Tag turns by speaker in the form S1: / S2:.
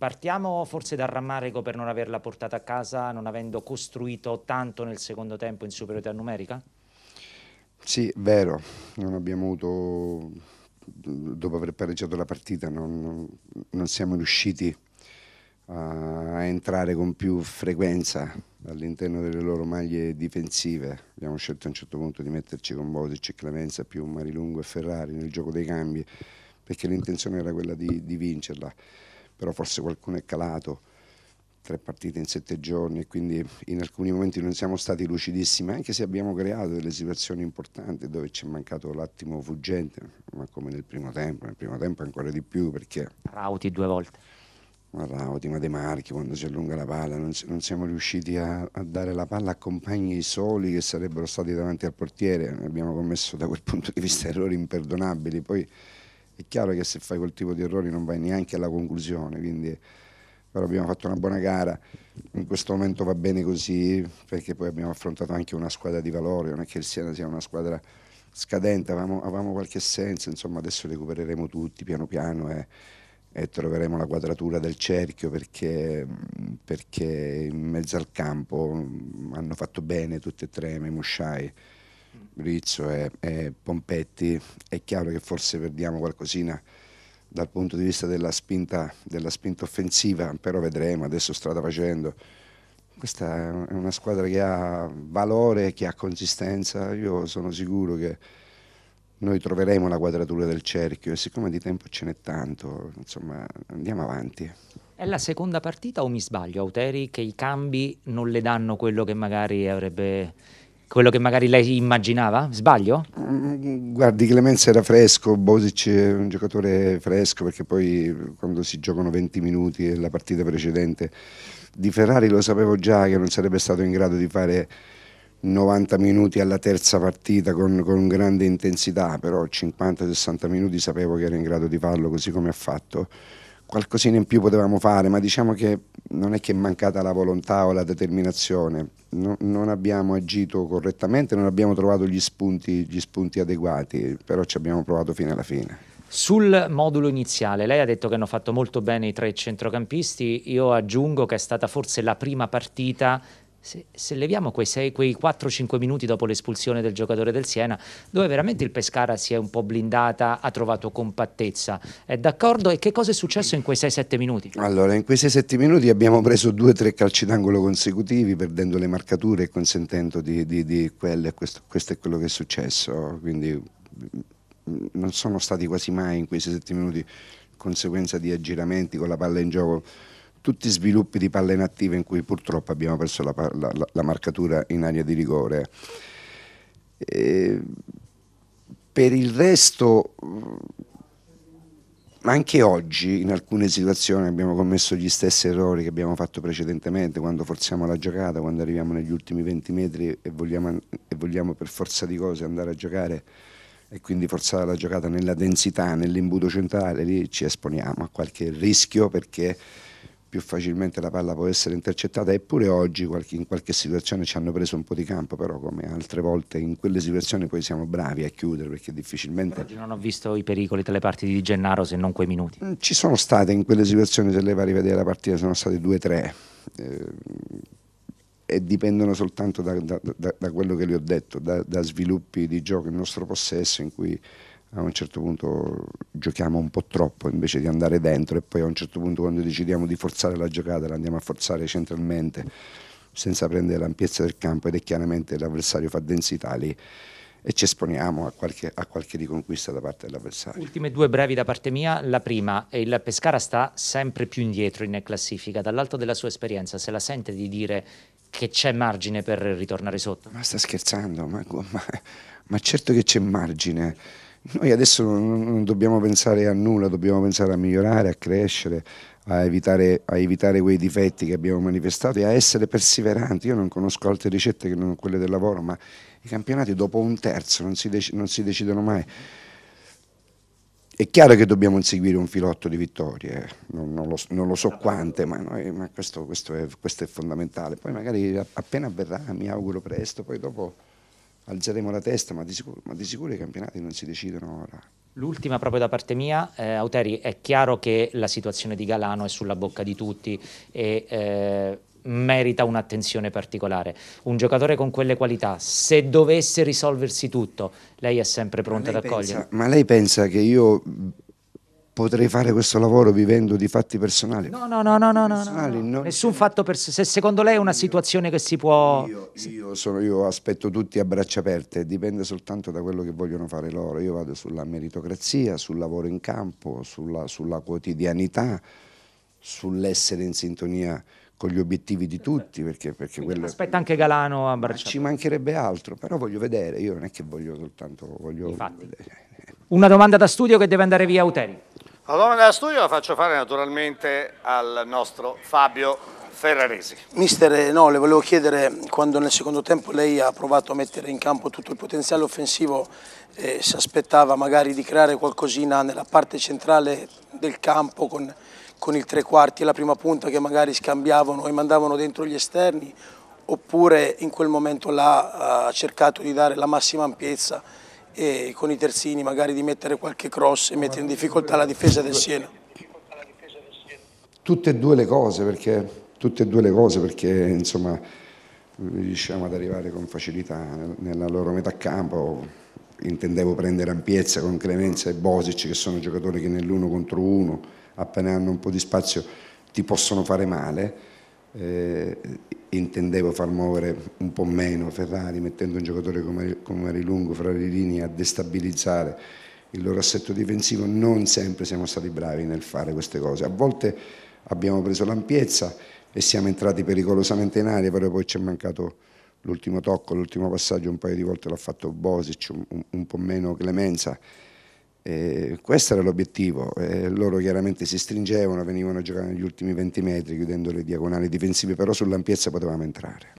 S1: Partiamo forse dal rammarico per non averla portata a casa, non avendo costruito tanto nel secondo tempo in superiorità numerica?
S2: Sì, vero, non abbiamo avuto, dopo aver pareggiato la partita, non, non siamo riusciti a entrare con più frequenza all'interno delle loro maglie difensive. Abbiamo scelto a un certo punto di metterci con Bosic e Clemenza più Marilungo e Ferrari nel gioco dei cambi perché l'intenzione era quella di, di vincerla, però forse qualcuno è calato tre partite in sette giorni e quindi in alcuni momenti non siamo stati lucidissimi, anche se abbiamo creato delle situazioni importanti dove ci è mancato l'attimo fuggente, ma come nel primo tempo, nel primo tempo ancora di più perché...
S1: Rauti due volte.
S2: Ma Rauti, ma De Marchi quando si allunga la palla, non, non siamo riusciti a, a, dare la palla a compagni soli che sarebbero stati davanti al portiere, abbiamo commesso da quel punto di vista errori imperdonabili, poi è chiaro che se fai quel tipo di errori non vai neanche alla conclusione, quindi però abbiamo fatto una buona gara, in questo momento va bene così perché poi abbiamo affrontato anche una squadra di valore, non è che il Siena sia una squadra scadente, avevamo, avevamo qualche senso, insomma adesso recupereremo tutti piano piano e, e troveremo la quadratura del cerchio perché, perché, in mezzo al campo hanno fatto bene tutti e tre, Memusciai, Rizzo e, e Pompetti, è chiaro che forse perdiamo qualcosina dal punto di vista della spinta, della spinta offensiva, però vedremo, adesso strada facendo. Questa è una squadra che ha valore, che ha consistenza, io sono sicuro che noi troveremo la quadratura del cerchio e siccome di tempo ce n'è tanto, insomma, andiamo avanti.
S1: È la seconda partita o mi sbaglio, Auteri, che i cambi non le danno quello che magari avrebbe quello che magari lei immaginava? Sbaglio?
S2: Mm, guardi, Clemenza era fresco, Bosic è un giocatore fresco perché poi quando si giocano 20 minuti e la partita precedente di Ferrari lo sapevo già che non sarebbe stato in grado di fare 90 minuti alla terza partita con, con grande intensità, però 50-60 minuti sapevo che era in grado di farlo così come ha fatto qualcosina in più potevamo fare, ma diciamo che non è che è mancata la volontà o la determinazione, no, non abbiamo agito correttamente, non abbiamo trovato gli spunti, gli spunti adeguati, però ci abbiamo provato fino alla fine.
S1: Sul modulo iniziale, lei ha detto che hanno fatto molto bene i tre centrocampisti, io aggiungo che è stata forse la prima partita se, se, leviamo quei, quei 4-5 minuti dopo l'espulsione del giocatore del Siena, dove veramente il Pescara si è un po' blindata, ha trovato compattezza, è d'accordo? E che cosa è successo in quei 6-7 minuti?
S2: Allora, in quei 6-7 minuti abbiamo preso 2-3 calci d'angolo consecutivi, perdendo le marcature e consentendo di, di, di quelle, questo, questo è quello che è successo, quindi mm, non sono stati quasi mai in quei 6-7 minuti conseguenza di aggiramenti con la palla in gioco tutti sviluppi di palla inattiva in cui purtroppo abbiamo perso la, la, la marcatura in area di rigore. E per il resto, anche oggi in alcune situazioni abbiamo commesso gli stessi errori che abbiamo fatto precedentemente, quando forziamo la giocata, quando arriviamo negli ultimi 20 metri e vogliamo, e vogliamo per forza di cose andare a giocare e quindi forzare la giocata nella densità, nell'imbuto centrale, lì ci esponiamo a qualche rischio perché più facilmente la palla può essere intercettata eppure oggi in qualche situazione ci hanno preso un po' di campo però come altre volte in quelle situazioni poi siamo bravi a chiudere perché difficilmente
S1: oggi non ho visto i pericoli tra le parti di Gennaro se non quei minuti.
S2: Mm, ci sono state in quelle situazioni se lei va a rivedere la partita sono state due o tre eh, e dipendono soltanto da, da, da, da, quello che le ho detto da, da sviluppi di gioco in nostro possesso in cui a un certo punto giochiamo un po' troppo invece di andare dentro e poi a un certo punto quando decidiamo di forzare la giocata la andiamo a forzare centralmente senza prendere l'ampiezza del campo ed è chiaramente l'avversario fa densità lì e ci esponiamo a qualche, a qualche riconquista da parte dell'avversario.
S1: Ultime due brevi da parte mia, la prima, il Pescara sta sempre più indietro in classifica, dall'alto della sua esperienza se la sente di dire che c'è margine per ritornare sotto?
S2: Ma sta scherzando, ma, ma, ma certo che c'è margine noi adesso non, non, dobbiamo pensare a nulla, dobbiamo pensare a migliorare, a crescere, a evitare, a evitare, quei difetti che abbiamo manifestato e a essere perseveranti. Io non conosco altre ricette che non quelle del lavoro, ma i campionati dopo un terzo non si, dec non si decidono mai. È chiaro che dobbiamo inseguire un filotto di vittorie, non, non, lo, non lo, so quante, ma, noi, ma questo, questo, è, questo, è, fondamentale. Poi magari appena avverrà, mi auguro presto, poi dopo alzeremo la testa, ma di, sicuro, ma di sicuro i campionati non si decidono ora.
S1: L'ultima proprio da parte mia, eh, Auteri, è chiaro che la situazione di Galano è sulla bocca di tutti e eh, merita un'attenzione particolare. Un giocatore con quelle qualità, se dovesse risolversi tutto, lei è sempre pronta ad accogliere?
S2: ma lei pensa che io potrei fare questo lavoro vivendo di fatti personali?
S1: No, no, no, no, no, no, no. nessun fatto personale. Se secondo lei è una situazione che si può...
S2: Io, io, sono, io aspetto tutti a braccia aperte, dipende soltanto da quello che vogliono fare loro. Io vado sulla meritocrazia, sul lavoro in campo, sulla, sulla quotidianità, sull'essere in sintonia con gli obiettivi di tutti. Perché, perché quello...
S1: Aspetta anche Galano a braccia
S2: Ci mancherebbe altro, però voglio vedere, io non è che voglio soltanto... Voglio
S1: Una domanda da studio che deve andare via Uteri.
S3: La domanda da studio la faccio fare naturalmente al nostro Fabio Ferraresi.
S4: Mister, no, le volevo chiedere quando nel secondo tempo lei ha provato a mettere in campo tutto il potenziale offensivo, eh, si aspettava magari di creare qualcosina nella parte centrale del campo con con il tre quarti e la prima punta che magari scambiavano e mandavano dentro gli esterni oppure in quel momento là ha cercato di dare la massima ampiezza e con i terzini magari di mettere qualche cross e mettere in difficoltà la difesa del Siena.
S2: Tutte e due le cose perché, tutte e due le cose perché insomma riusciamo ad arrivare con facilità nella loro metà campo intendevo prendere ampiezza con Clemenza e Bosic che sono giocatori che nell'uno contro uno appena hanno un po' di spazio ti possono fare male. Eh, intendevo far muovere un po' meno Ferrari mettendo un giocatore come, Marilungo fra le linee a destabilizzare il loro assetto difensivo. Non sempre siamo stati bravi nel fare queste cose. A volte abbiamo preso l'ampiezza e siamo entrati pericolosamente in aria però poi ci è mancato l'ultimo tocco, l'ultimo passaggio. Un paio di volte l'ha fatto Bosic un, un po' meno Clemenza eh, questo era l'obiettivo, eh, loro chiaramente si stringevano, venivano a giocare negli ultimi 20 metri chiudendo le diagonali difensive, però sull'ampiezza potevamo entrare.